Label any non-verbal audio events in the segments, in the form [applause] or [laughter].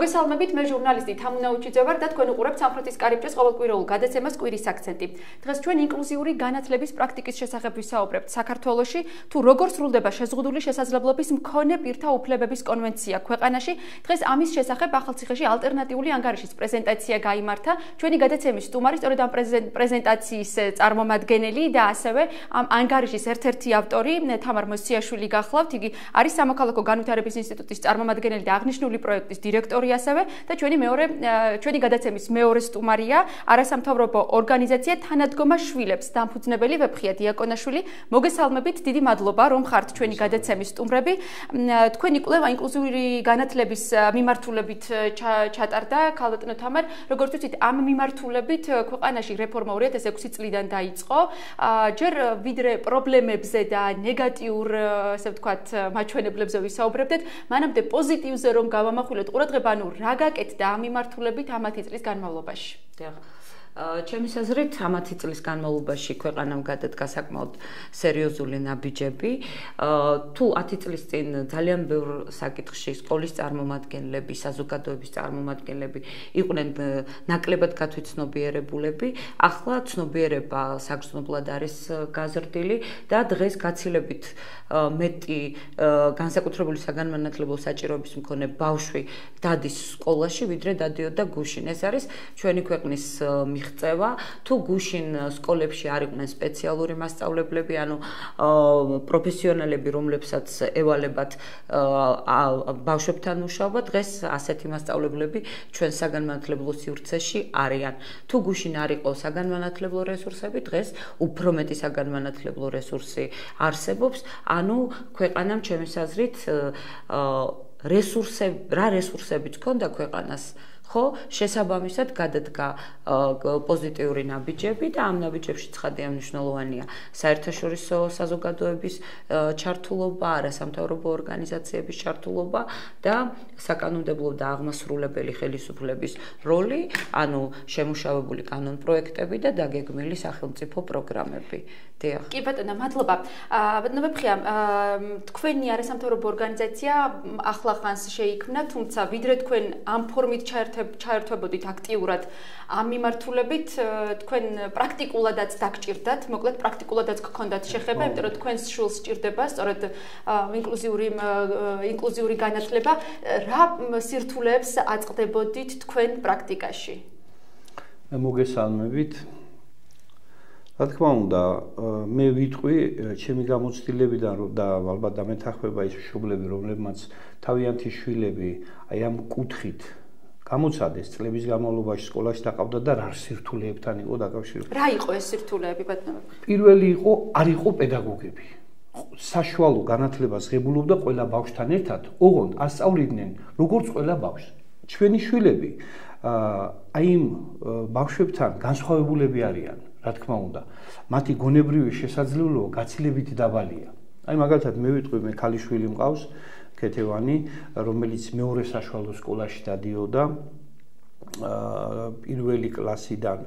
მოგესალმებით, მე ჟურნალისტი თამუნაუჩიძე ვარ და თქვენ უყურებთ სამხრეთის კარიბჭის ყოველკვირეულ გადაცემას კვირის აქცენტი. დღეს ჩვენ ინკლუზიური განათლების პრაქტიკის შესახებ ვისაუბრებთ. საქართველოში თუ როგორ სრულდება შეზღუდული შესაძლებლობის მქონე პირთა უფლებების კონვენცია ქვეყანაში, დღეს ამის შესახებ ახალციხეში ალტერნატიული ანგარიშის პრეზენტაცია გამართა. ჩვენი გადაცემის სტუმარი სწორედ ამ პრეზენტაციის წარმომადგენელი და ასევე ამ ანგარიშის ერთ-ერთი ავტორი თამარ მოსიაშვილი გახლავთ. იგი არის სამოქალაქო განვითარების ინსტიტუტის წარმომადგენელი და აღნიშნული პროექტის დირექტორი ავტორი ასევე და ჩვენი მეორე ჩვენი გადაცემის მეორე სტუმარია. არასამთავრობო ორგანიზაცია თანადგომა შვილებს დამფუძნებელი ვეფხია დიაკონაშვილი. მოგესალმებით დიდი მადლობა რომ ხართ ჩვენი გადაცემის სტუმრები. თქვენი კვლევა ინკლუზიური განათლების მიმართულებით ჩატარდა ქალბატონო თამარ. როგორც ვთქვით ამ მიმართულებით ქვეყანაში რეფორმა 2006 წლიდან დაიწყო. ჯერ ვიდრე პრობლემებზე და ნეგატიურ ასე ვთქვათ მაჩვენებლებზე ვისაუბრებდეთ. მანამდე პოზიტივზე რომ გავამახვილოთ ყურადღება ანუ რა გაკეთდა ამ მიმართულებით ამ 10 წლის განმავლობაში? დიახ. ჩემის აზრით, ამათი წლის განმავლობაში ქვეყანამ გადადგა საკმაოდ სერიოზული ნაბიჯები. თუ 10 წლის წინ ძალიან ბევრ საკითხში სკოლის წარმომადგენლები, საზოგადოების წარმომადგენლები იყვნენ ნაკლებად გათვითცნობიერებულები, ახლა ცნობიერება საგრძნობლად არის გაზრდილი და დღეს გაცილებით მეტი განსაკუთრებული საგანმანათლებლო საჭიროების მქონე ბავშვი დადის სკოლაში, ვიდრე დადიოდა გუშინ. ეს არის ჩვენი ქვეყნის მიღწევა. თუ გუშინ სკოლებში არ იყვნენ სპეციალური მასწავლებლები, ანუ პროფესიონალები, რომლებსაც ევალებათ ბავშვებთან მუშაობა, დღეს ასეთი მასწავლებლები ჩვენ საგანმანათლებლო სივრცეში არიან. თუ გუშინ არ იყო საგანმანათლებლო რესურსები, დღეს უფრო მეტი საგანმანათლებლო რესურსი არსებობს. ანუ ქვეყანამ ჩემს აზრით რესურსები რა რესურსებიც ქონდა ქვეყანას ხო შესაბამისად გადადგა პოზიტიური ნაბიჯები და ამ ნაბიჯებში ცხადია მნიშვნელოვანია საერთაშორისო საზოგადოების ჩართულობა, არასამთავრობო ორგანიზაციების ჩართულობა და საკანონმდებლო და აღმასრულებელი ხელისუფლების როლი, ანუ შემუშავებული კანონპროექტები და დაგეგმილი სახელმწიფო პროგრამები. დიახ. კი ბატონო, მადლობა. ბატონო მეფხია, თქვენი არასამთავრობო ორგანიზაცია ახლა ხანს შეიქმნა, თუმცა ვიდრე თქვენ ამ ფორმით ჩაერთე ჩაერთვებოდით აქტიურად ამ მიმართულებით თქვენ პრაქტიკულადაც დაგჭირდათ, მოკლედ პრაქტიკულადაც გქონდათ შეხება, იმიტომ რომ თქვენს შულს სჭირდება სწორედ ინკლუზიური ინკლუზიური განათლება, რა სირთულეებს აწყდებოდით თქვენ პრაქტიკაში? მოგესალმებით. რა თქმა უნდა, მე ვიტყვი ჩემი გამოცდილებიდან რომ და ალბათ დამეთახმება ის შუბლები, რომლებმაც თავიანთი შვილები აი ამ კუთხით გამოცადეს წლების განმავლობაში სკოლაში დაყავდა და რა სირთულეებთან იყო დაკავშირებული. რა იყო ეს სირთულეები ბატონო? პირველი იყო არ იყო პედაგოგები. საშუალო განათლებას ღებულობდა ყველა ბავშვთან ერთად, ოღონდ ასწავლიდნენ როგორც ყველა ბავშვს. ჩვენი შვილები აი იმ ბავშვებთან განსხვავებულები არიან, რა თქმა უნდა. მათი გონებრივი შესაძლებლობა გაცილებით დაბალია. აი მაგალითად მე ვიტყვი მე ქალიშვილი მყავს ქეთევანი, რომელიც მეორე საშუალო სკოლაში დადიოდა აა პირველი კლასიდან,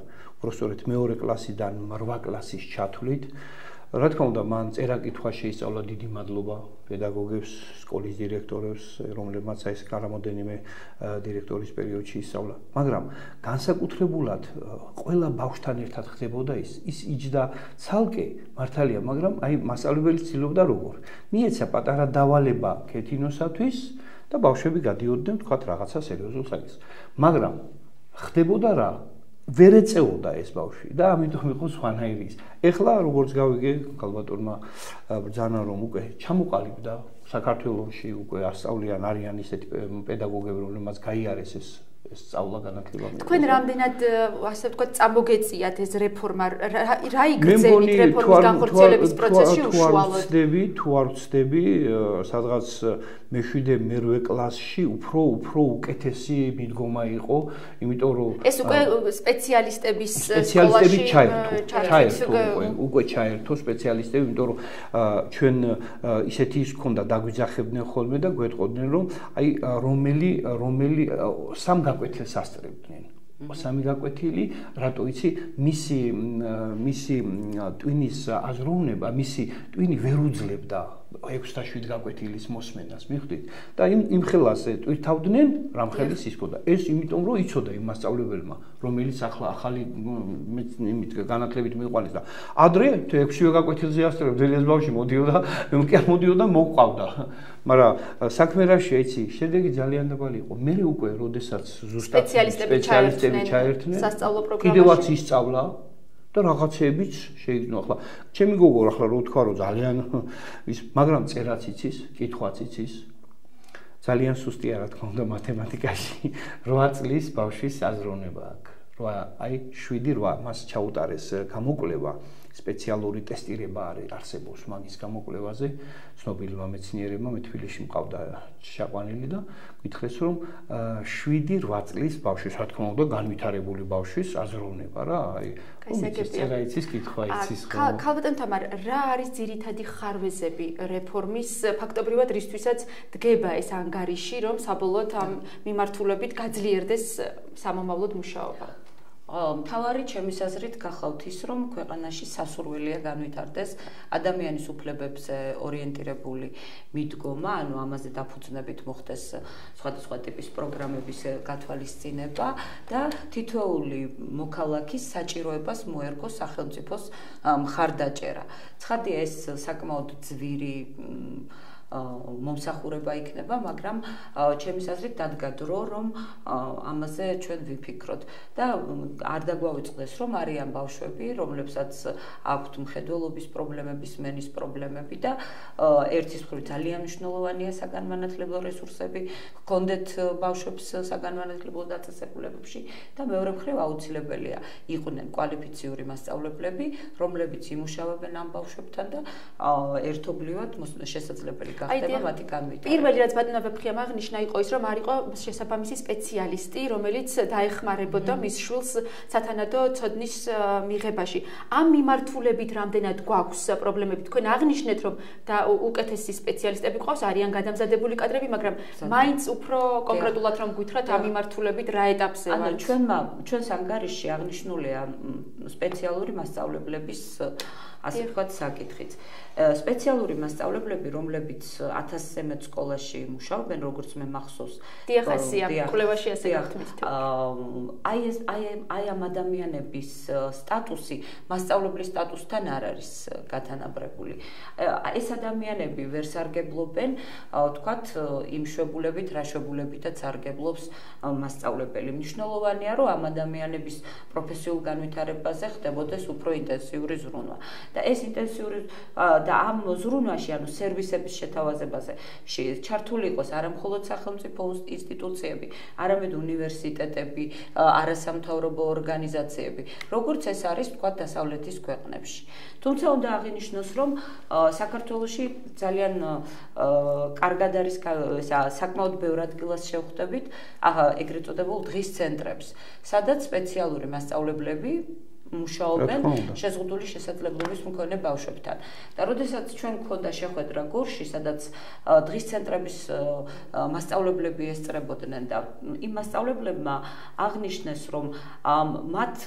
უბრალოდ მეორე კლასიდან 8 კლასის ჩათვლით. რა თქმა უნდა, მან წერა-კითხვა შეისწავლა დიდი მადლობა პედაგოგებს, სკოლის დირექტორებს, რომლებმაც აი ეს გარამოდენიმე დირექტორის პერიოდში ისწავლა. მაგრამ განსაკუთრებულად ყველა ბავშვთან ერთად ხდებოდა ის, ის იჯდა ცალკე, მართალია, მაგრამ აი მასწავლებელი ცდილობდა როგორ. მიეცა პატარა დავალება კეთინოსათვის და ბავშვები გადიოდნენ თქვა რაღაცა სერიოზულ საკითხს. მაგრამ ხდებოდა რა? ვერ ეწეოდა ეს ბავშვი და ამიტომ იყო სვანაირის. ეხლა როგორც გავიგე კალბატონმა ბრძანა რომ უკვე ჩამოყალიბდა საქართველოსში უკვე ასწავლიან არიან ისეთი პედაგოგები რომლებმაც გაიარეს ეს ეს სწავლა განათლება მე. თქვენ რამდენად ასე ვთქვათ წამოგეწიათ ეს რეფორმა რა იგრძენით რეფორმის განხორციელების პროცესში უშუალოდ? თუ არ ვწდები, თუ არ ვწდები, სადღაც მე-7 მე-8 კლასში უფრო უფრო უკეთესი მიდგომა იყო, იმიტომ რომ ეს უკვე სპეციალისტების სკოლაში ჩაერთო, ჩაერთო უკვე, უკვე ჩაერთო სპეციალისტები, იმიტომ რომ ჩვენ ისეთი ის ქონდა დაგვიძახებდნენ ხოლმე და გვეტყოდნენ რომ აი რომელი რომელი სამ გაკვეთილს ასწრებდნენ. სამი გაკვეთილი, რატო იცი, მისი მისი ტვინის აზროვნება, მისი ტვინი ვერ უძლებდა 6-7 გაკვეთილის მოსმენას მიხვდით? და იმ იმ ხელაზე ტვირთავდნენ რამხელის ისკო და ეს იმიტომ რომ იცოდა იმ მასწავლებელმა რომელიც ახლა ახალი იმით განათლებით მიყვანეს და ადრე 6-ვე გაკვეთილზე ასწავლებ ძლიერ ბავში მოდიოდა მე მოდიოდა მოყავდა მაგრამ საქმე რა შეიცი შედეგი ძალიან დაბალი იყო. მე უკვე როდესაც ზუსტად სპეციალისტები ჩაერთნენ სასწავლო პროგრამაში. კიდევაც ისწავლა და რაღაცეებიც შეიგნო ახლა ჩემი გოგო ახლა რო თქვა რომ ძალიან ის მაგრამ წერაც იცის კითხვაც იცის. ძალიან სუსტია რა თქმა უნდა მათემატიკაში. 8 წლის ბავშვის აზროვნება აქვს 8 აი 7-8 მას ჩაუტარეს გამოკვლევა სპეციალური ტესტირება არის არსებობს მაგის გამოკვლევაზე. ცნობილმა მეცნიერებმა მე თბილისში მყავდა შეყვანილი და გითხრეს რომ 7-8 წლის ბავშვის რა თქმა უნდა განვითარებული ბავშვის აზროვნება რა. აი წერა იცის კითხვა იცის ხო? ქალბატონ თამარ რა არის ძირითადი ხარვეზები რეფორმის? ფაქტობრივად რისთვისაც დგება ეს ანგარიში რომ საბოლოოდ ამ მიმართულებით გაძლიერდეს სამომავლოდ მუშაობა მთავარი ჩემის აზრით გახავთ ის, რომ ქვეყანაში სასურველია განვითარდეს ადამიანის უფლებებზე ორიენტირებული მიდგომა, ანუ ამაზე დაფუძნებით მოხდეს სხვადასხვა ტიპის პროგრამების გათვალისწინება და თითოეული მოქალაქის საჭიროებას მოერგოს სახელმწიფოს მხარდაჭერა. ცხადია ეს საკმაოდ ძვირი მომსახურება იქნება, მაგრამ ჩემის აზრით დადგა დრო, რომ ამაზე ჩვენ ვიფიქროთ. და არ დაგვაუწყდეს, რომ არიან ბავშვები, რომლებსაც აქვთ მხედველობის პრობლემების, მენის პრობლემები და ერთის მხრივ ძალიან მნიშვნელოვანია საგანმანათლებლო რესურსები, გქონდეთ ბავშვებს საგანმანათლებლო დაწესებულებებში და მეორე მხრივ აუცილებელია იყვნენ კვალიფიციური მასწავლებლები, რომლებიც იმუშავებენ ამ ბავშვებთან და ერთობლივად შესაძლებელი გახდება მათი განვითარება. პირველი რაც ბატონო ვეფხიამ აღნიშნა იყო ის, რომ არ იყო შესაბამისი სპეციალისტი, რომელიც დაეხმარებოდა მის შვილს სათანადო ცოდნის მიღებაში. ამ მიმართულებით რამდენად გვაქვს პრობლემები? თქვენ აღნიშნეთ, რომ და უკეთესი სპეციალისტები ყავს, არიან გადამზადებული კადრები, მაგრამ მაინც უფრო კონკრეტულად რომ გვითხრათ ამ მიმართულებით რა ეტაპზე ვართ? ანუ ჩვენმა ჩვენს ანგარიშში აღნიშნულია სპეციალური მასწავლებლების ასე ვთქვათ საკითხიც. სპეციალური მასწავლებლები, რომლებიც 1000-ზე მეტ სკოლაში მუშაობენ, როგორც მე მახსოვს. დიახ, ასია, კვლევაში ასე გახდით. აი ეს აი აი ამ ადამიანების სტატუსი მასწავლებლის სტატუსთან არ არის გათანაბრებული. ეს ადამიანები ვერ სარგებლობენ, ვთქვათ, იმ შვებულებით, რა შვებულებითაც სარგებლობს მასწავლებელი. მნიშვნელოვანია, რომ ამ ადამიანების პროფესიულ განვითარებაზე ხდებოდეს უფრო ინტენსიური ზრუნვა. და ეს ინტენსიური და ამ ზრუნვაში, ანუ სერვისების შეთავაზებაზე ჩართული იყოს არა მხოლოდ სახელმწიფო ინსტიტუციები, არამედ უნივერსიტეტები, არასამთავრობო ორგანიზაციები, როგორც ეს არის თქვა დასავლეთის ქვეყნებში. თუმცა უნდა აღინიშნოს, რომ საქართველოში ძალიან კარგად არის საკმაოდ ბევრ ადგილას შევხვდებით, ეგრეთ წოდებულ დღის ცენტრებს, სადაც სპეციალური მასწავლებლები მუშაობენ შეზღუდული შესაძლებლობის მქონე ბავშვებთან. და როდესაც ჩვენ გქონდა შეხვედრა გორში, სადაც დღის ცენტრების მასწავლებლები ესწრებოდნენ და იმ მასწავლებლებმა აღნიშნეს, რომ მათ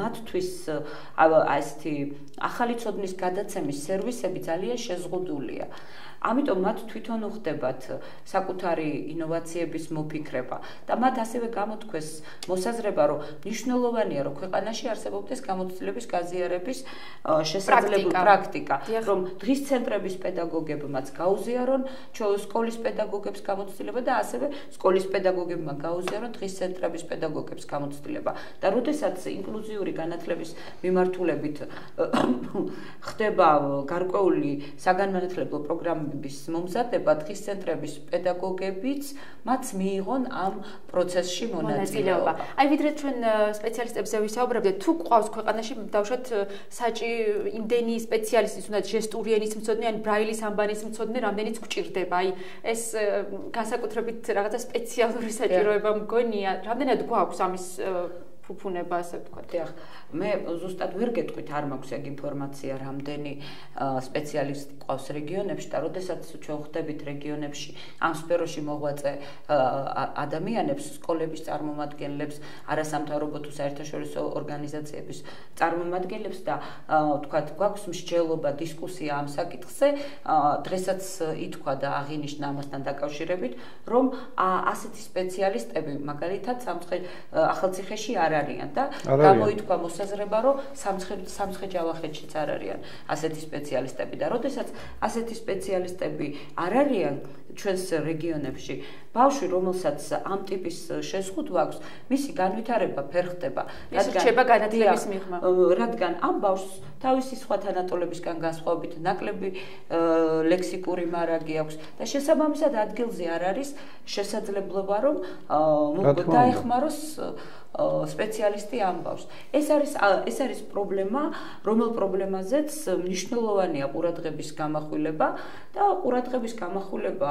მათთვის აი ესეთი ახალი ცოდნის გადაცემის სერვისები ძალიან შეზღუდულია. ამიტომ მათ თვითონ უხდებათ საკუთარი ინოვაციების მოფიქრება. და მათ ასევე გამოთქვეს მოსაზრება, რომ მნიშვნელოვანია, რომ ქვეყანაში არსებობდეს გამოცდილების გაზიარების შესაძლებელი პრაქტიკა, რომ დღის ცენტრების პედაგოგებმაც გაუზიარონ სკოლის პედაგოგებს გამოცდილება და ასევე სკოლის პედაგოგებმა გაუზიარონ დღის ცენტრების პედაგოგებს გამოცდილება. და როდესაც ინკლუზიური განათლების მიმართულებით [coughs] ხდება გარკვეული საგანმანათლებლო პროგრამები პედაგოგების მომზადება დღის ცენტრების პედაგოგებიც მათ მიიღონ ამ პროცესში მონაწილეობა. აი ვიდრე ჩვენ სპეციალისტებზე ვისაუბრებდით, თუ ყავს ქვეყანაში დავუშვათ საჭი იმდენი სპეციალისტი, თუნდაც ჟესტური ენის მცოდნე ან ბრაილის ამბანის მცოდნე, რამდენიც გვჭირდება. აი ეს განსაკუთრებით რაღაცა სპეციალური საჭიროება მგონია. რამდენად გვაქვს ამის ფუფუნება ასე ვთქვათ. დიახ, მე ზუსტად ვერ გეტყვით, არ მაქვს ეგ ინფორმაცია, რამდენი სპეციალისტი ყავს რეგიონებში და როდესაც ჩვენ ხვდებით რეგიონებში ამ სფეროში მოღვაწე ადამიანებს, სკოლების წარმომადგენლებს, არასამთავრობო თუ საერთაშორისო ორგანიზაციების წარმომადგენლებს და ვთქვათ, გვაქვს მსჯელობა, დისკუსია ამ საკითხზე, დღესაც ითქვა და აღინიშნა ამასთან დაკავშირებით, რომ ასეთი სპეციალისტები მაგალითად სამცხე ახალციხეში არ არიან და გამოითქვა მოსაზრება, რომ სამცხე სამცხე ჯავახეთშიც არ არიან ასეთი სპეციალისტები და როდესაც ასეთი სპეციალისტები არ არიან ჩვენს რეგიონებში, ბავშვი, რომელსაც ამ ტიპის შეზღუდვა აქვს, მისი განვითარება ფერხდება, რადგან რჩება განათლების მიღმა. რადგან ამ ბავშვს თავისი სხვა თანატოლებისგან განსხვავებით ნაკლები ლექსიკური მარაგი აქვს და შესაბამისად ადგილზე არ არის შესაძლებლობა, რომ დაეხმაროს სპეციალისტი ამბავს. ეს არის ეს არის პრობლემა, რომელ პრობლემაზეც მნიშვნელოვანია ყურადღების გამახვილება და ყურადღების გამახვილება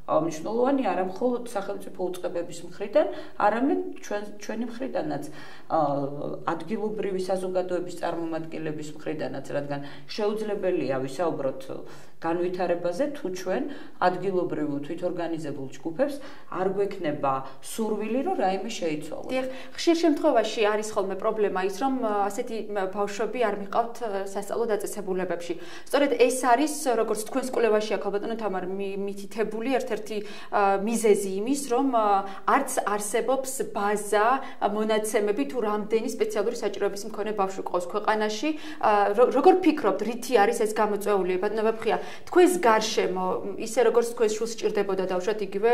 მნიშვნელოვანი არა მხოლოდ სახელმწიფო უწყებების მხრიდან, არამედ ჩვენ ჩვენი მხრიდანაც ადგილობრივი საზოგადოების წარმომადგენლების მხრიდანაც, რადგან შეუძლებელია ვისაუბროთ განვითარებაზე თუ ჩვენ ადგილობრივ თვითორგანიზებულ ჯგუფებს არ გვექნება სურვილი რომ რაიმე შეიცვალოს. დიახ, ხშირ შემთხვევაში არის ხოლმე პრობლემა ის რომ ასეთი ბავშვები არ მიყავთ სასწავლო დაწესებულებებში. სწორედ ეს არის როგორც თქვენ სკოლაში აქ ალბათ თამარ მითითებული ერთ-ერთი მიზეზი იმის რომ არც არსებობს ბაზა მონაცემები თუ რამდენი სპეციალური საჭიროების მქონე ბავშვი ყავს ქვეყანაში. როგორ ფიქრობთ, რითი არის ეს გამოწვეული? ბატონო ვეფხია, თქვენს გარშემო ისე როგორც თქვენს შულს ჭირდებოდა და უშუალოდ იგივე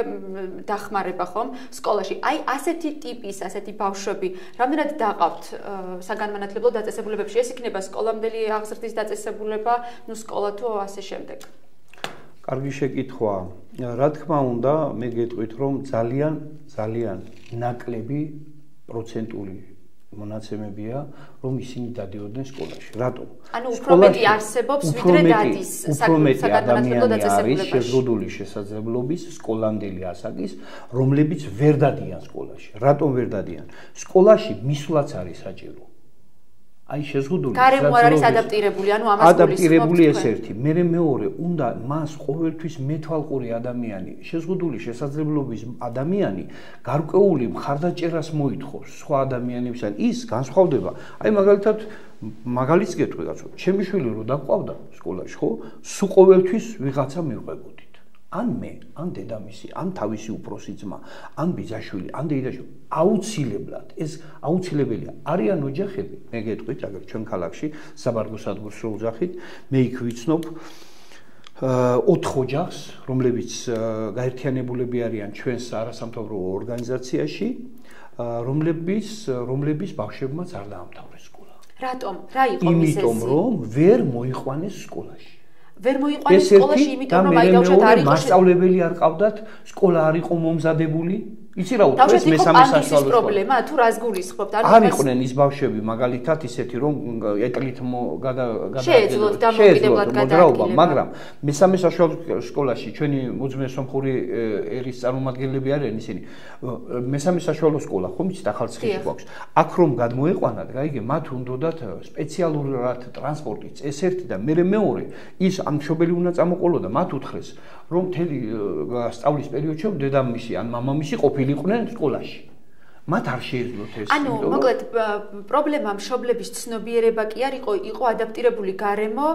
დახმარება ხომ სკოლაში აი ასეთი ტიპის ასეთი ბავშვები რამდენად დაყავთ საგანმანათლებლო დაწესებულებებში ეს იქნება სკოლამდელი აღზრდის დაწესებულება ნუ სკოლა თუ ასე შემდეგ კარგი შეკითხვა რა თქმა უნდა მე გეტყვით რომ ძალიან ძალიან ნაკლები პროცენტული მონაცემებია, რომ ისინი დადიოდნენ სკოლაში. რატომ? ანუ უფრო მეტი არსებობს, ვიდრე დადის საგანმანათლებლო დაწესებულებაში. შეზღუდული შესაძლებლობის სკოლამდელი ასაკის, რომლებიც ვერ დადიან სკოლაში. რატომ ვერ დადიან? სკოლაში მისვლაც არის საჭირო. აი შეზღუდული გარემო არ არის ადაპტირებული, ანუ ამას გულისხმობთ. ადაპტირებული ეს ერთი. მე მეორე, უნდა მას ყოველთვის მეთვალყური ადამიანი, შეზღუდული შესაძლებლობის ადამიანი გარკვეული მხარდაჭერას მოითხოვს სხვა ადამიანებისგან. ის განსხვავდება. აი მაგალითად მაგალითს გეტყვი კაცო, ჩემი შვილი რო დაყვავდა სკოლაში, ხო? სულ ყოველთვის ვიღაცა მიყვებოდი. ან მე, ან დედამისი, ან თავისი უფროსი ძმა, ან ბიძაშვილი, ან დედაშვილი, აუცილებლად ეს აუცილებელია. არიან ოჯახები, მე გეტყვით, აგერ ჩვენ ქალაქში საბარგო სადგურს რო ვძახით, მე იქ ვიცნობ 4 ოჯახს, რომლებიც გაერთიანებულები არიან ჩვენს არასამთავრობო ორგანიზაციაში, რომლებიც რომლებიც ბავშვებმაც არ დაამთავრეს სკოლა. რატომ? რა იყო მიზეზი? იმიტომ რომ ვერ მოიყვანეს სკოლაში. ვერ მოიყვანეს სკოლაში, იმიტომ რომ აი გავშოთ არ იყო მასწავლებელი არ ყავდათ, სკოლა არ იყო მომზადებული. იცი რა უფრო ეს მესამე საშუალო პრობლემა თუ რას გულისხმობთ? ანუ არ იყვნენ ის ბავშვები მაგალითად ისეთი რომ ეტლით გადა გადააგებულოთ გადააგებულოთ მაგრამ მესამე საშუალო სკოლაში ჩვენი მოძმე სომხური ერის წარმომადგენლები არიან ისინი. მესამე საშუალო სკოლა ხომ იცით ახალციხეში გვაქვს. აქ რომ გადმოეყვანათ გაიგე მათ უნდათ სპეციალურად ტრანსპორტიც ეს ერთი და მე მეორე ის ამ მშობელი უნდა წამოყოლოდა. მათ უთხრეს რომ თელი სწავლის პერიოდში დედამისი ან მამამისი ყოფილიყვნენ სკოლაში. მათ არ შეეძლოთ ეს. ანუ მოკლედ პრობლემა მშობლების ცნობიერება კი არ იყო, იყო ადაპტირებული გარემო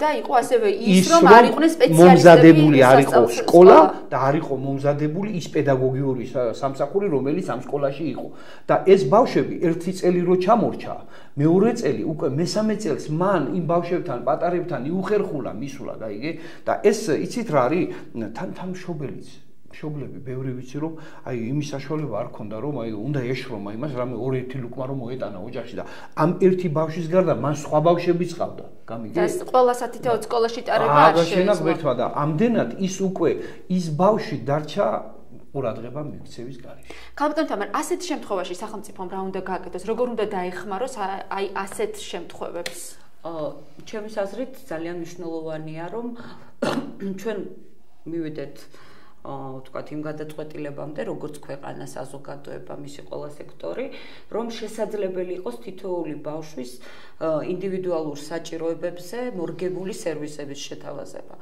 და იყო ასევე ის რომ არ იყვნენ სპეციალისტები. მომზადებული არ იყო სკოლა და არ იყო მომზადებული ის პედაგოგიური სამსახური, რომელიც ამ სკოლაში იყო. და ეს ბავშვები ერთი წელი რო ჩამორჩა, მეორე წელი უკვე მესამე წელს მან იმ ბავშვებთან, პატარებთან იუხერხულა, მისულა, გაიგე? და ეს იცით რა არის? თან თან მშობელიც მშობლები ბევრი ვიცი რომ აი იმის საშუალება არ ქონდა რომ აი უნდა ეშრომა იმას რამე ორი ერთი ლუკმა რომ მოეტანა ოჯახში და ამ ერთი ბავშვის გარდა მან სხვა ბავშვებიც ყავდა გამიგე და ეს ყველა სათითაო სკოლაში ტარება არ შეიძლება და ამდენად ის უკვე ის ბავშვი დარჩა ყურადღება მიქცევის გარეშე. კაპიტან თამარ, ასეთ შემთხვევაში სახელმწიფომ რა უნდა გააკეთოს? როგორ უნდა დაეხმაროს აი ასეთ შემთხვევებს? აა, ჩემის აზრით ძალიან მნიშვნელოვანია, რომ [coughs] ჩვენ მივიდეთ ვთქვათ, იმ გადაწყვეტილებამდე, როგორც ქვეყანა საზოგადოება, მისი ყველა სექტორი, რომ შესაძლებელი იყოს თითოეული ბავშვის ინდივიდუალურ საჭიროებებზე მორგებული სერვისების შეთავაზება.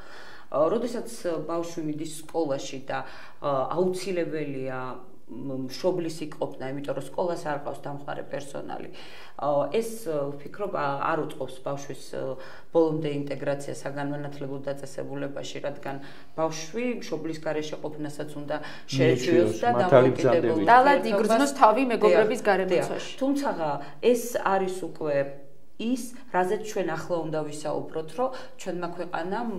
როდესაც ბავშვი მიდის სკოლაში და აუცილებელია შობლის იყოფნა, იმიტომ რომ სკოლას არ ყავს დამხმარე პერსონალი. ეს ვფიქრობ არ უწყობს ბავშვის ბოლომდე ინტეგრაცია საგანმანათლებლო დაწესებულებაში, რადგან ბავშვი შობლის გარეშე ყოფნასაც უნდა შეეჩვიოს და დამოკიდებულება. დალად იგრძნოს თავი მეგობრების გარემოცვაში. თუმცა ეს არის უკვე ის, რაზეც ჩვენ ახლა უნდა ვისაუბროთ, რომ ჩვენმა ქვეყანამ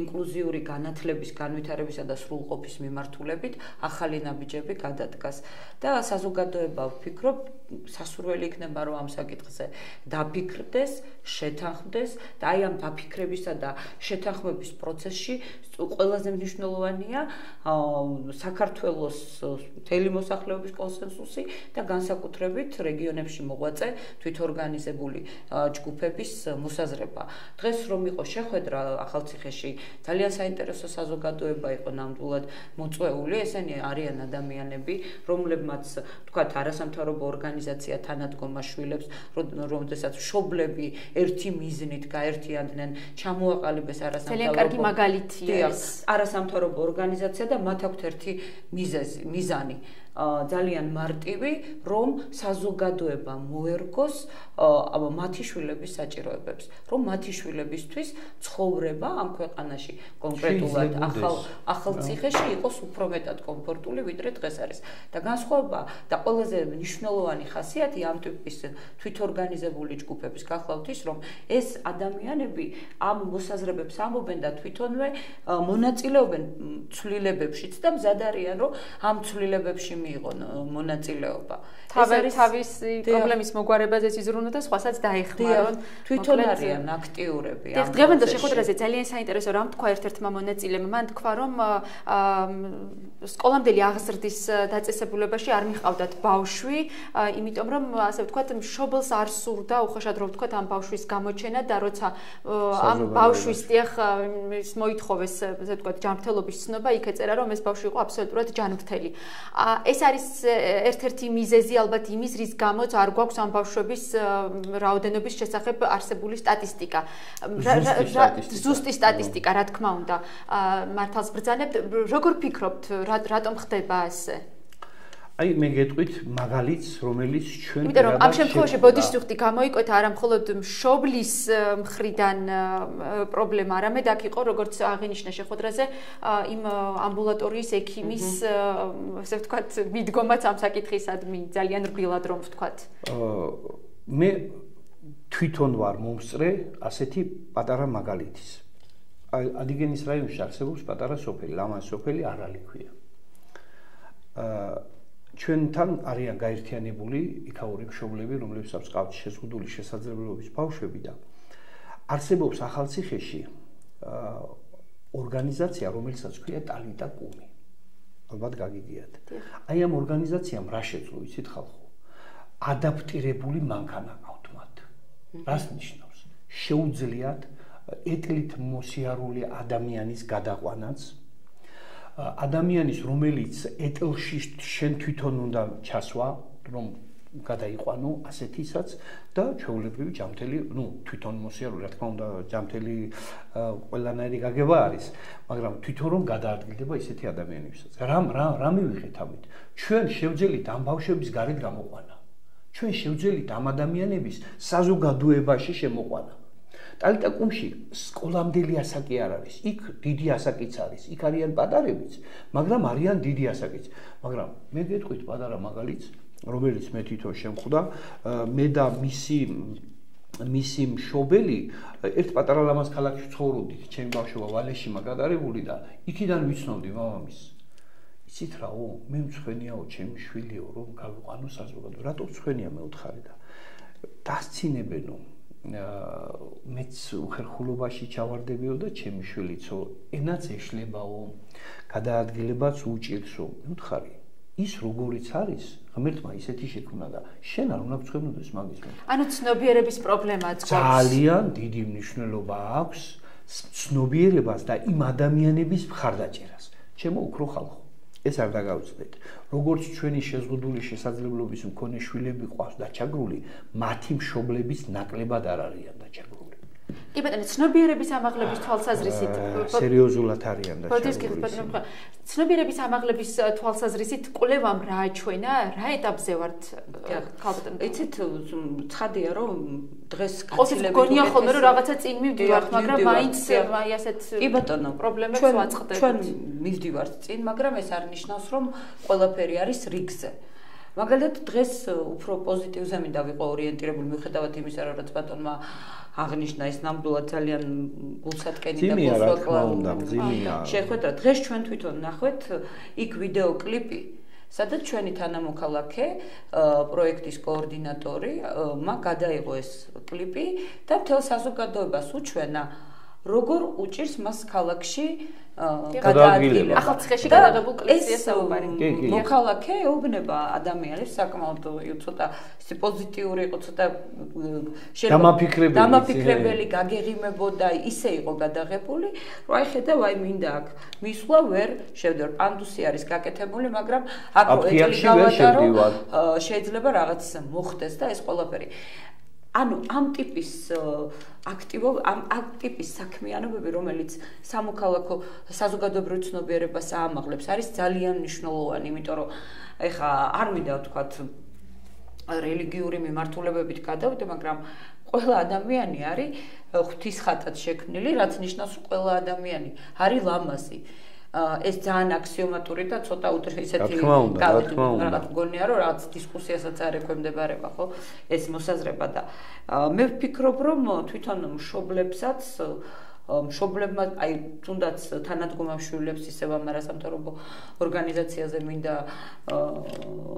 ინკლუზიური განათლების განვითარებისა და სრულყოფის მიმართულებით ახალი ნაბიჯები გადადგას. და საზოგადოება ვფიქრობ, სასურველი იქნება, რომ ამ საკითხზე დაფიქრდეს, შეთანხმდეს და აი ამ დაფიქრებისა და შეთანხმების პროცესში ყველაზე მნიშვნელოვანია საქართველოს მთელი მოსახლეობის კონსენსუსი და განსაკუთრებით რეგიონებში მოღვაწე თვითორგანიზებული ჯგუფების მოსაზრება. დღეს რომ იყო შეხვედრა ახალციხეში, ძალიან საინტერესო საზოგადოება იყო ნამდვილად მოწვეული. ესენი არიან ადამიანები, რომლებმაც თქვათ არასამთავრობო ორგანიზაცია თანადგომა შვილებს, როდესაც შობლები ერთი მიზნით გაერთიანდნენ, ჩამოაყალიბეს არასამთავრობო ძალიან კარგი მაგალითია ეს არასამთავრობო ორგანიზაცია და მათ აქვთ ერთი მიზეზი, მიზანი. ძალიან მარტივი, რომ საზოგადოება მოერგოს აბა მათი შვილების საჭიროებებს, რომ მათი შვილებისთვის ცხოვრება ამ ქვეყანაში. კონკრეტულად ახალ ახალ ციხეში იყოს უფრო მეტად კომფორტული, ვიდრე დღეს არის. და განსხვავება და ყველაზე მნიშვნელოვანი ხასიათი ამ ტიპის თვითორგანიზებული ჯგუფების გახლავთ ის, რომ ეს ადამიანები ამ მოსაზრებებს ამბობენ და თვითონვე მონაწილეობენ ცვლილებებშიც და მზად არიან, რომ ამ ცვლილებებში მიიღონ მონაწილეობა. თავი თავისი პრობლემის მოგვარებაზე იზრუნო და სხვასაც დაეხმარონ. თვითონ არიან აქტიურები. ამ დღევანდელ შეხვედრაზე ძალიან საინტერესო რამ თქვა ერთ-ერთმა მონაწილემ. მან თქვა რომ სკოლამდელი აღზრდის დაწესებულებაში არ მიჰყავდათ ბავშვი, იმიტომ რომ ასე ვთქვათ, მშობელს არ სურდა უხეშად რომ ვთქვათ ამ ბავშვის გამოჩენა და როცა ამ ბავშვის ტიახ ის მოითხოვეს, ასე ვთქვათ, ჯანმრთელობის ცნობა, იქ ეწერა რომ ეს ბავშვი იყო აბსოლუტურად ჯანმრთელი. ეს არის ერთ-ერთი მიზეზი ალბათ იმის, რის გამოც არ გვაქვს ამ ბავშვების რაოდენობის შესახებ არსებული სტატისტიკა. ზუსტი სტატისტიკა, რა თქმა უნდა. მართალს ბრძანებთ, როგორ ფიქრობთ, რატომ ხდება ესე? აი მე გეტყვით მაგალითს რომელიც ჩვენ იმიტომ რომ ამ შემთხვევაში ბოდიშსუხტი გამოიკვეთა არა მხოლოდ მშობლის მხრიდან პრობლემა არამედ აქ იყო როგორც აღინიშნა შეხვედრაზე იმ ამბულატორიის ექიმის ასე ვთქვათ მიდგომაც ამ საკითხისადმი ძალიან რბილად რომ ვთქვათ. მე თვითონ ვარ მომსწრე ასეთი პატარა მაგალითის. ადიგენის რაიონში არსებობს პატარა სოფელი ლამაზ სოფელი არალიქვია. აა ჩვენთან არიან გაერთიანებული იქაური მშობლები, რომლებსაც ყავთ შეზღუდული შესაძლებლობების ბავშვები და არსებობს ახალციხეში ორგანიზაცია, რომელსაც ქვია ტალიტა კუმი. ალბათ გაგიგიათ. აი ამ ორგანიზაციამ რა შეძლო, იცით ხალხო? ადაპტირებული მანქანა ყავთ მათ. რას ნიშნავს? შეუძლიათ ეტლით მოსიარული ადამიანის გადაყვანაც ადამიანის რომელიც ეტლში შენ თვითონ უნდა ჩასვა რომ გადაიყვანო ასეთისაც და ჩვეულებრივი ჯამთელი, ну, თვითონ მოსიარული, რა თქმა უნდა, ჯამთელი ყველანაირი გაგება არის, მაგრამ თვითონ რომ გადაადგილდება ისეთი ადამიანებისაც. რა რა რა მივიღეთ ამით? ჩვენ შევძელით ამ ბავშვების გარეთ გამოყვანა. ჩვენ შევძელით ამ ადამიანების საზოგადოებაში შემოყვანა. ტალიტა კუმში სკოლამდელი ასაკი არ არის. იქ დიდი ასაკიც არის. იქ არიან პატარებიც, მაგრამ არიან დიდი ასაკიც. მაგრამ მე გეტყვით პატარა მაგალითს, რომელიც მე თვითონ შემხვდა, მე და მისი მისი მშობელი ერთ პატარა ლამაზ ქალაქში ცხოვრობდით, ჩემი ბავშვობა ვალეში მაგადარებული და იქიდან ვიცნობდი მამამის. იცით რაო, მე მცხენიაო, ჩემი შვილიო, რომ გავიყვანო საზოგადო. რატო მცხენია მე უთხარი და დასცინებენო მეც უხერხულობაში ჩავარდებიო და ჩემი შვილიცო ენაც ეშლებაო გადაადგილებაც უჭირსო. მითხარი ის როგორიც არის? ღმერთმა ისეთი შექმნა და შენ არ უნდა გწვენოდეს მაგის მე ანუ ცნობიერების პრობლემაც გვაქვს ძალიან დიდი მნიშვნელობა აქვს ცნობიერებას და იმ ადამიანების მხარდაჭერას. ჩემო უფრო ხალხო ეს არ დაგავწდეთ. როგორც ჩვენი შეზღუდული შესაძლებლობის მქონე შვილები ყავს დაჩაგრული, მათი მშობლების ნაკლებად არ არიან დაჩაგრული. კი ბატონო, ცნობიერების ამაღლების თვალსაზრისით სერიოზულად არიან და კი ბატონო, ცნობიერების ამაღლების თვალსაზრისით კვლევამ რა აჩვენა? რა ეტაპზე ვართ ქალბატონო? იცით, ცხადია რომ დღეს გაცილებით გონია ხოლმე რომ რაღაცა წინ მივდივართ, მაგრამ მაინც აი ასეთ კი ბატონო, პრობლემებს ვაწყდებით. ჩვენ მივდივართ წინ, მაგრამ ეს არ ნიშნავს რომ ყველაფერი არის რიგზე. მაგალითად დღეს უფრო პოზიტივზე მინდა ვიყო ორიენტირებული მიუხედავად იმისა, რომ რაც ბატონმა აღნიშნა ეს ნამდვილად ძალიან გულსატკენი და გულსაკლაუნდა. შეხვედრა დღეს ჩვენ თვითონ ნახვეთ იქ ვიდეო კლიპი. სადაც ჩვენი თანამოქალაქე პროექტის კოორდინატორი მა გადაიღო ეს კლიპი და მთელ საზოგადოებას უჩვენა როგორ უჭირს მას ქალაქში გადაადგილება. ახალ ციხეში გადაღებულ კლასია საუბარი. მოქალაქე ეუბნება ადამიანებს საკმაოდ ცოტა პოზიტიური იყო, ცოტა დამაფიქრებელი. დამაფიქრებელი გაგეღიმებოდა, ისე იყო გადაღებული, რომ აი ხედავ აი მინდა აქ მისვლა ვერ შევდივარ. პანდუსი არის გაკეთებული, მაგრამ აქ ეტლი გავატარო შეიძლება რაღაც მოხდეს და ეს ყველაფერი. ანუ ამ ტიპის აქტივო ამ ამ ტიპის საქმიანობები რომელიც სამოქალაქო საზოგადოებრივ ცნობიერებას აამაღლებს არის ძალიან მნიშვნელოვანი იმიტომ რომ ეხა არ მინდა ვთქვათ რელიგიური მიმართულებებით გადავიდე მაგრამ ყველა ადამიანი არის ღვთისხატად შექმნილი რაც ნიშნავს რომ ყველა ადამიანი არის ლამაზი ეს ძალიან აქსიომატური და ცოტა უდრე ისეთი რაღაც მგონია რომ რაღაც დისკუსიასაც არ ეკვემდებარება ხო? ეს მოსაზრება და მე ვფიქრობ რომ თვითონ მშობლებსაც მშობლებმა აი თუნდაც თანადგომავშვილებს ისევ ამ არასამთავრობო ორგანიზაციაზე მინდა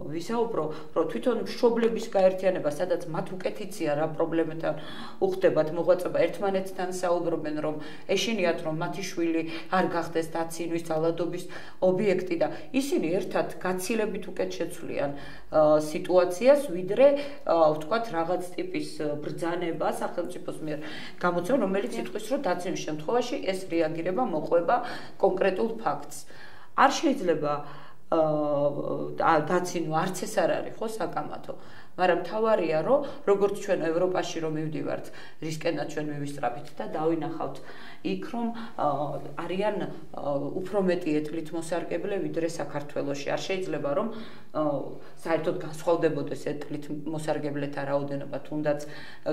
ვისაუბრო, რომ თვითონ მშობლების გაერთიანება, სადაც მათ უკეთიცია რა პრობლემებთან უხდებათ მოღვაწება ერთმანეთთან საუბრობენ, რომ ეშინიათ რომ მათი შვილი არ გახდეს დაცინვის ძალადობის ობიექტი და ისინი ერთად გაცილებით უკეთ შეცვლიან სიტუაციას, ვიდრე ვთქვათ რაღაც ტიპის ბრძანება სახელმწიფოს მიერ გამოცემ, რომელიც იტყვის, რომ დაცინვის შემთხვევაში ეს რეაგირება მოყვება კონკრეტულ ფაქტს. არ შეიძლება აა დაცინო არც ეს არ არის ხო საკამათო მაგრამ თავარია რომ როგორც ჩვენ ევროპაში რომ მივდივართ რისკენად ჩვენ მივისწრაფით და დავინახავთ იქ რომ არიან უფრო მეტი ეთლით მოსარგებლე ვიდრე საქართველოში. არ შეიძლება რომ საერთოდ განსხვავდებოდეს ეთლით მოსარგებლეთა რაოდენობა თუნდაც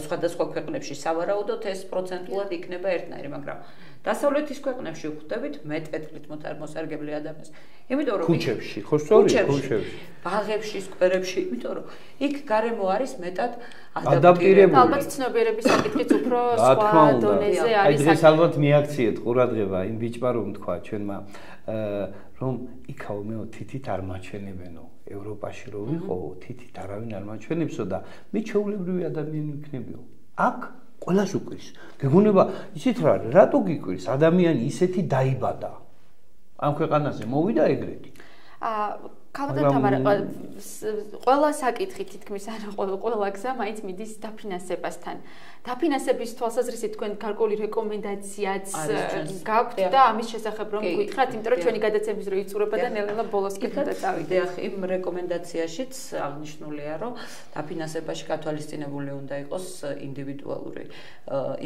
სხვადასხვა ქვეყნებში სავარაუდოდ ეს პროცენტულად იქნება ერთნაირი მაგრამ დასავლეთის ქვეყნებში ვხვდებით მეტ ეთლით მოსარგებლე ადამიანს. იმიტომ რომ ქუჩებში ხო სწორია ქუჩებში ბაღებში სკვერებში იმიტომ რომ იქ გარემო არის მეტად ადაპტირებული. ალბათ ცნობიერების საკითხიც უფრო სხვა დონეზე არის აი დღეს ალბათ მიაქციეთ ყურადღება იმ ბიჭმა რომ თქვა ჩვენმა რომ იქაო მეო თითით არ მაჩვენებენო ევროპაში რო ვიყო თითით არავინ არ მაჩვენებსო და მე ჩაულებრივი ადამიანი ვიქნებიო. აქ ყველას უკვირს. გეგონება ისეთ რა რატო გიკვირს? ადამიანი ისეთი დაიბადა. ამ ქვეყანაზე მოვიდა ეგრეთი აა ქალბატონ თამარა ყველა საკითხი თითქმის არ ყველა გზა მაინც მიდის დაფინანსებასთან. დაფინანსების თვალსაზრისით თქვენ გარკვეული რეკომენდაციაც გაქვთ და ამის შესახებ რომ გითხრათ, იმიტომ რომ ჩვენი გადაცემის დრო იწურება და ნელ-ნელა ბოლოსკენ უნდა წავიდე. ახ იმ რეკომენდაციაშიც აღნიშნულია, რომ დაფინანსებაში გათვალისწინებული უნდა იყოს ინდივიდუალური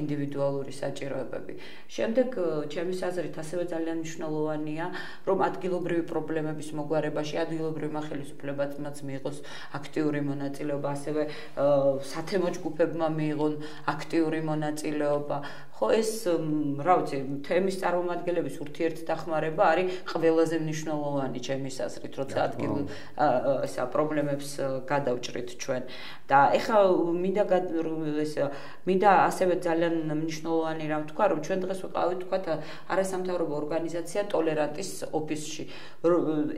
ინდივიდუალური საჭიროებები. შემდეგ ჩემი აზრით ასევე ძალიან მნიშვნელოვანია, რომ ადგილობრივი პრობლემების მოგვარებაში ადგილ ადგილობრივმა ხელისუფლებებმაც მიიღოს აქტიური მონაწილეობა, ასევე სათემო ჯგუფებმა მიიღონ აქტიური მონაწილეობა. ხო ეს რა ვიცი, თემის წარმომადგენლების ურთიერთდახმარება არის ყველაზე მნიშვნელოვანი ჩემის აზრით, როცა ადგილ ესა პრობლემებს გადავჭრით ჩვენ. და ეხლა მინდა ეს მინდა ასევე ძალიან მნიშვნელოვანი რამ თქვა, რომ ჩვენ დღეს ვიყავით თქვა არასამთავრობო ორგანიზაცია ტოლერანტის ოფისში.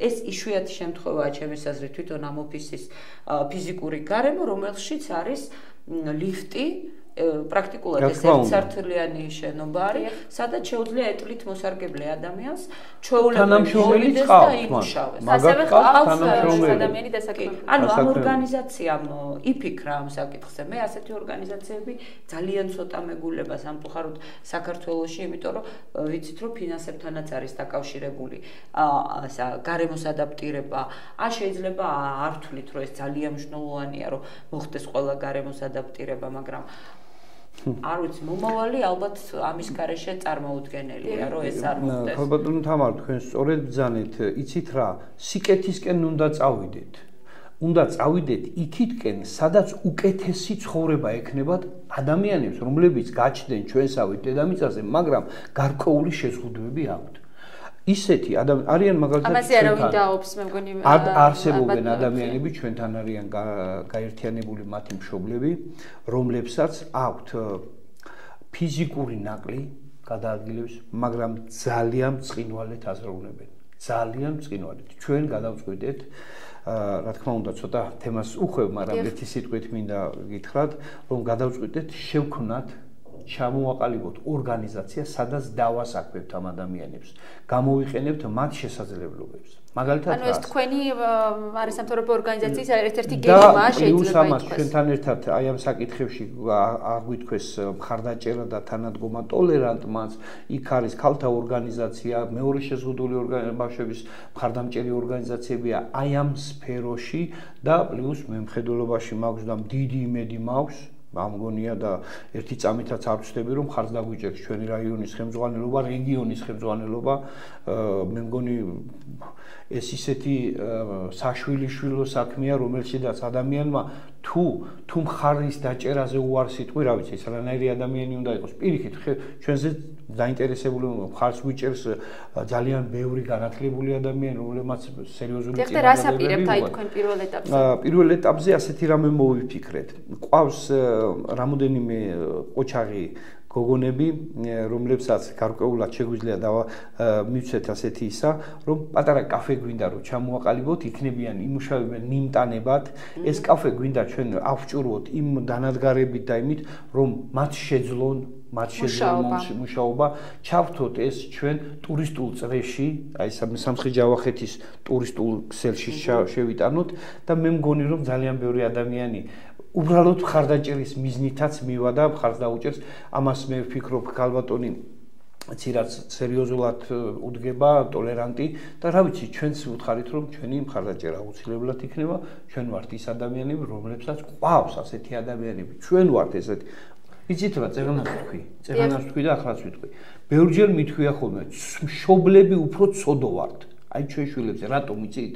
ეს იშვიათი შემთხვევაა ჩემის აზრით თვითონ ამ ოფისის ფიზიკური გარემო, რომელშიც არის ლიფტი პრაქტიკულად ეს ერთსართულიანი შენობა არის, სადაც შეუძლია ეტლით მოსარგებლე ადამიანს ჩვეულებრივი მოვიდეს და იმუშავეს. ასევე ყავს ადამიანი დასაქმებული. ანუ ამ ორგანიზაციამ იფიქრა ამ საკითხზე. მე ასეთი ორგანიზაციები ძალიან ცოტა მეგულება სამწუხაროდ საქართველოში, იმიტომ რომ ვიცით რომ ფინანსებთანაც არის დაკავშირებული აა გარემოს ადაპტირება. ა შეიძლება არ ვთვლით რომ ეს ძალიან მნიშვნელოვანია რომ მოხდეს ყველა გარემოს ადაპტირება, მაგრამ არ ვიცი, მომავალი ალბათ ამის გარეშე წარმოუდგენელია, რომ ეს არ მოხდეს. ხო ბატონო თამარ, თქვენ სწორედ ბძანეთ, იცით რა, სიკეთისკენ უნდა წავიდეთ. უნდა წავიდეთ იქითკენ, სადაც უკეთესი ცხოვრება ექნებათ ადამიანებს, რომლებიც გაჩნდნენ ჩვენსავით დედამიწაზე, მაგრამ გარკვეული შეზღუდვები აქვთ. ისეთი არიან მაგალითად ამაზე არავინ დაობს მე მგონი არსებობენ ადამიანები ჩვენთან არიან გაერთიანებული მათი მშობლები რომლებსაც აქვთ ფიზიკური ნაკლი გადაადგილებს მაგრამ ძალიან წინვალეთ აზროვნებენ ძალიან წინვალეთ ჩვენ გადავწყვიტეთ რა თქმა უნდა ცოტა თემას უხვევ მაგრამ ერთი სიტყვით მინდა გითხრათ რომ გადავწყვიტეთ შევქნათ ჩამოაყალიბოთ ორგანიზაცია, სადაც დავასაქმებთ ამ ადამიანებს, გამოვიყენებთ მათ შესაძლებლობებს. მაგალითად, ანუ ეს თქვენი არის სამთავრობო ორგანიზაციის ერთ-ერთი გეგმა შეიძლება ითქვას. ჩვენთან ერთად აი ამ საკითხებში აღვითქვეს მხარდაჭერა და თანადგომა ტოლერანტმაც, იქ არის ქალთა ორგანიზაცია, მეორე შეზღუდული ორგანიზაციების მხარდამჭერი ორგანიზაციებია აი ამ სფეროში და პლუს მემხედველობაში მაქვს და დიდი იმედი მაქვს გამგონია და ერთი წამითაც არ ვწდები რომ ხარს დაგვიჭერს ჩვენი რაიონის ხელმძღვანელობა, რეგიონის ხელმძღვანელობა. მე მგონი ეს ისეთი საშვილიშვილო საქმეა, რომელშიც ადამიანმა თუ თუ მხარის დაჭერაზე უარს იტყვი, რა ვიცი, სანაირი ადამიანი უნდა იყოს. პირიქით, ჩვენზე დაინტერესებული მხარს ვიჭერს ძალიან ბევრი განათლებული ადამიანი, რომლებმაც სერიოზული წინაპრები. ეხლა რას აპირებთ აი თქვენ პირველ ეტაპზე? პირველ ეტაპზე ასეთი რამე მოვიფიქრეთ. ყავს რამოდენიმე ყოჩაღი გოგონები, რომლებსაც გარკვეულად შეგვიძლია და მივცეთ ასეთი ისა, რომ პატარა კაფე გვინდა რომ ჩამოაყალიბოთ, იქნებიან იმუშავებენ მიმტანებად. ეს კაფე გვინდა ჩვენ ავჭურვოთ იმ დანადგარებით და იმით, რომ მათ შეძლონ მათ შეძლონ მუშაობა, ჩავთოთ ეს ჩვენ ტურისტულ წრეში, აი სამცხე ჯავახეთის ტურისტულ ქსელში შევიტანოთ და მე მგონი რომ ძალიან ბევრი ადამიანი უბრალოდ ხარდაჭერის მიზნითაც მივა და ხარს დაუჭერს ამას მე ვფიქრობ ქალბატონი ცირაც სერიოზულად უდგება ტოლერანტი. და რა ვიცი ჩვენს უთხარით რომ ჩვენი მხარდაჭერა აუცილებლად იქნება ჩვენ ვართ ის ადამიანები რომლებსაც ყავს ასეთი ადამიანები. ჩვენ ვართ ესეთი. იცით რა წეგანას თქვი წეგანას თქვი და ახლაც ვიტყვი. ბევრჯერ მithქვია ხოლმე მშობლები უფრო ცოდო ვართ. აი ჩვენ შვილებზე რატომ იცით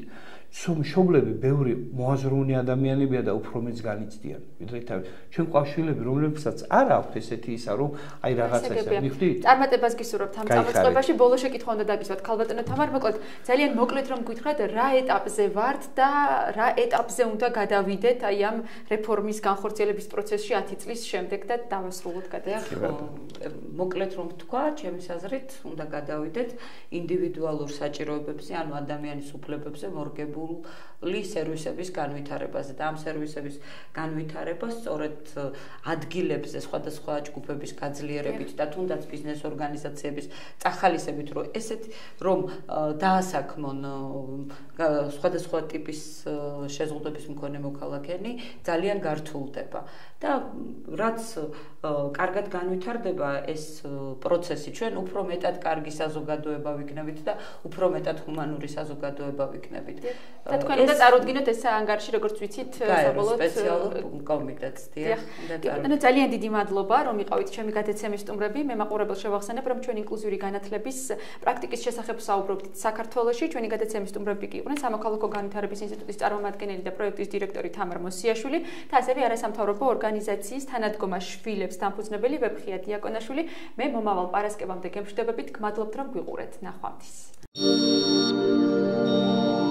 მშობლები ბევრი მოაზროვნე ადამიანებია და უფრო მეც განიცდიან. ვიდრე თავი ჩვენ ყავშილები, რომლებსაც არ აქვთ ესეთი ისა, რომ აი რაღაცა ისე მიხვდით? წარმატებას გისურვებთ ამ წამოწყებაში. ბოლო შეკითხვა უნდა დაგისვათ ქალბატონო თამარ, მოკლედ ძალიან მოკლედ რომ გითხრათ რა ეტაპზე ვართ და რა ეტაპზე უნდა გადავიდეთ აი ამ რეფორმის განხორციელების პროცესში 10 წლის შემდეგ და დავასრულოთ გადაწყვეტა. მოკლედ რომ თქვა, ჩემის აზრით უნდა გადავიდეთ ინდივიდუალურ საჭიროებებზე, ანუ ადამიანის უფლებებზე მორგებულ სრული სერვისების განვითარებაზე და ამ სერვისების განვითარება სწორედ ადგილებზე სხვადასხვა ჯგუფების გაძლიერებით და თუნდაც ბიზნეს ორგანიზაციების წახალისებით რომ ესეთ რომ დაასაქმონ სხვადასხვა ტიპის შეზღუდვების მქონე მოქალაქენი ძალიან გართულდება და რაც კარგად განვითარდება ეს პროცესი ჩვენ უფრო მეტად კარგი საზოგადოება ვიქნებით და უფრო მეტად ჰუმანური საზოგადოება ვიქნებით. და თქვენ უნდა წარუდგინოთ ეს ანგარიში როგორც ვიცით საბოლოოდ სპეციალურ კომიტეტს დიახ. ანუ ძალიან დიდი მადლობა რომ იყავით ჩემი გადაცემის სტუმრები. მე მაყურებელს შევახსენებ რომ ჩვენ ინკლუზიური განათლების პრაქტიკის შესახებ საუბრობთ საქართველოში. ჩვენი გადაცემის სტუმრები კი იყვნენ სამოქალაქო განვითარების ინსტიტუტის წარმომადგენელი და პროექტის დირექტორი თამარ მოსიაშვილი და ასევე არასამთავრობო ორგანიზაციის თანადგომა შვილებს დამფუძნებელი ვებხია დიაკონაშვილი. მე მომავალ პარასკევამდე გემშვიდობებით, გმადლობთ რომ გვიყურეთ. ნახვამდის. Thank you.